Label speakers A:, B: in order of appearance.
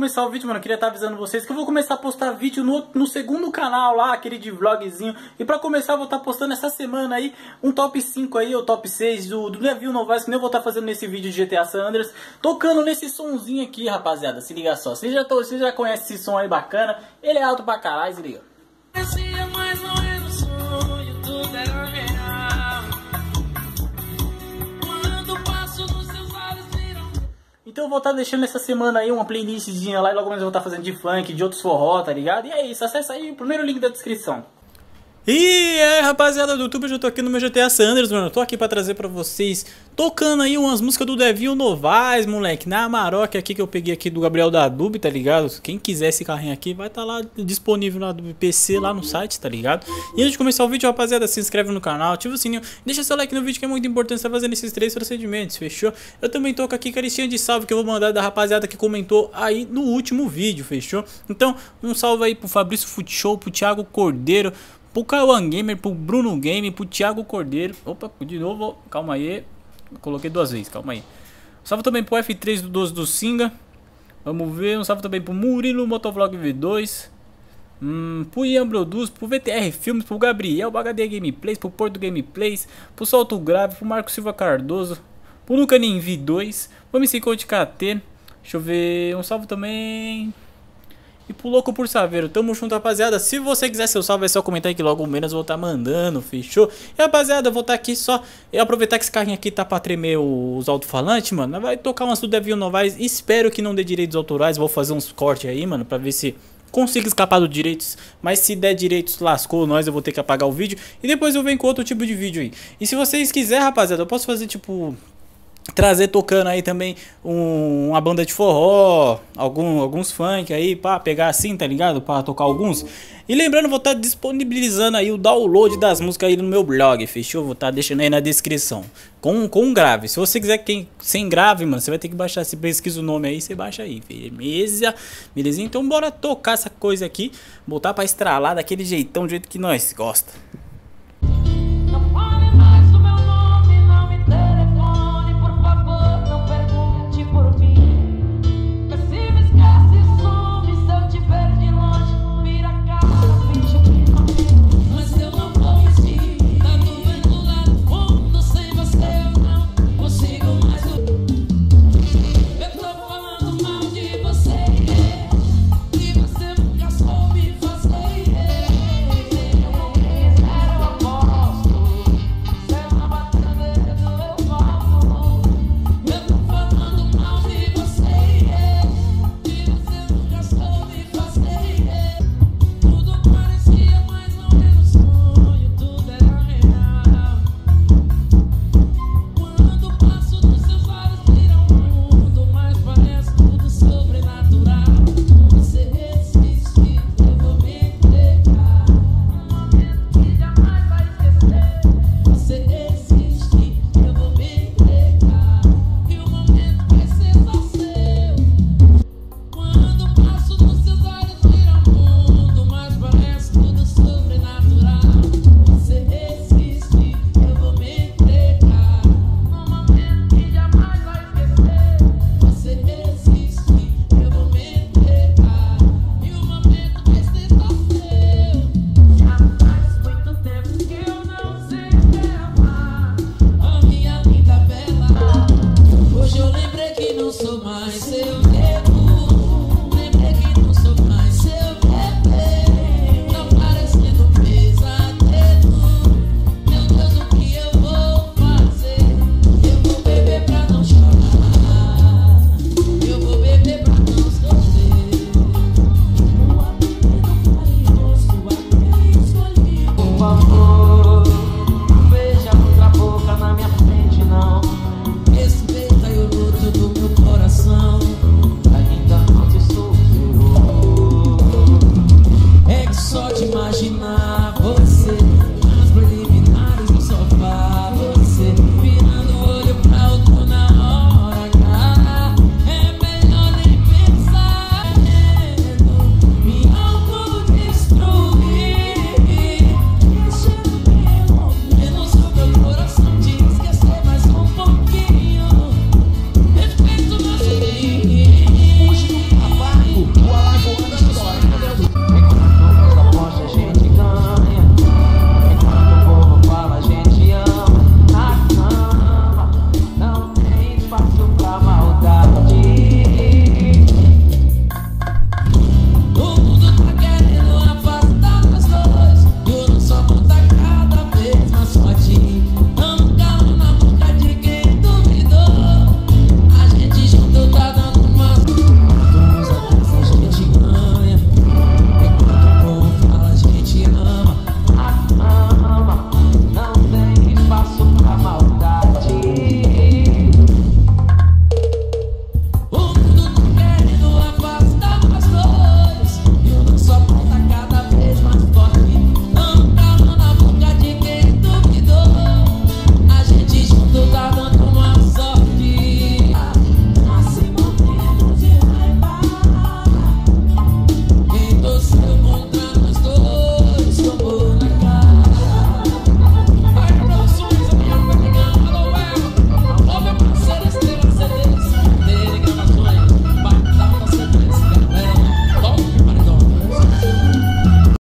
A: começar o vídeo, mano, eu queria estar avisando vocês que eu vou começar a postar vídeo no, no segundo canal lá, aquele de vlogzinho. E pra começar eu vou estar postando essa semana aí um top 5 aí, ou top 6 do, do Devil Novaes, que nem eu vou estar fazendo nesse vídeo de GTA San Andreas. Tocando nesse sonzinho aqui, rapaziada, se liga só. Vocês já, tô, já conhecem esse som aí bacana, ele é alto pra caralho, se liga.
B: Parecia, mas não era um sonho, tudo era real.
A: Então eu vou estar deixando essa semana aí uma playlistzinha lá e logo mais eu vou estar fazendo de funk, de outros forró, tá ligado? E é isso, acessa aí o primeiro link da descrição. E aí rapaziada do YouTube, eu tô aqui no meu GTA Sanders, mano, eu tô aqui pra trazer pra vocês, tocando aí umas músicas do Devil Novaes, moleque, na Amarok aqui que eu peguei aqui do Gabriel da Dub, tá ligado? Quem quiser esse carrinho aqui vai tá lá disponível lá do PC, lá no site, tá ligado? E antes de começar o vídeo, rapaziada, se inscreve no canal, ativa o sininho, deixa seu like no vídeo que é muito importante você tá fazendo esses três procedimentos, fechou? Eu também tô com aqui caristinha de salve que eu vou mandar da rapaziada que comentou aí no último vídeo, fechou? Então, um salve aí pro Fabrício Footshow, pro Thiago Cordeiro, pro Cauã Gamer, pro Bruno Game, pro Thiago Cordeiro. Opa, de novo, calma aí. Coloquei duas vezes, calma aí. Salve também pro F3 do 12 do Singa. Vamos ver, um salve também pro Murilo Motovlog V2. Hum, pro Ian Broduz, pro VTR Filmes, pro Gabriel, pro HD Gameplays, pro Porto Gameplays, pro Solto Grave, pro Marco Silva Cardoso, pro Nucanin V2, pro MC Code KT. Deixa eu ver, um salve também e pro Louco por Saveiro. Tamo junto, rapaziada. Se você quiser seu salve, é só comentar que logo menos eu vou estar tá mandando, fechou? E rapaziada, eu vou estar tá aqui só. E aproveitar que esse carrinho aqui tá pra tremer os alto-falantes, mano. Vai tocar umas do Devil Novaes. Espero que não dê direitos autorais. Vou fazer uns cortes aí, mano, pra ver se consigo escapar dos direitos, mas se der direitos, lascou nós, eu vou ter que apagar o vídeo, e depois eu venho com outro tipo de vídeo aí. E se vocês quiserem, rapaziada, eu posso fazer tipo trazer tocando aí também um, uma banda de forró, algum, alguns funk aí, para pegar assim, tá ligado? Para tocar alguns. E lembrando, vou estar tá disponibilizando aí o download das músicas aí no meu blog, fechou? Vou estar tá deixando aí na descrição. Com, com grave. Se você quiser quem, sem grave, mano, você vai ter que baixar. Se pesquisa o nome aí, você baixa aí. Beleza? Beleza? Então bora tocar essa coisa aqui. Botar pra estralar daquele jeitão, do jeito que nós gosta.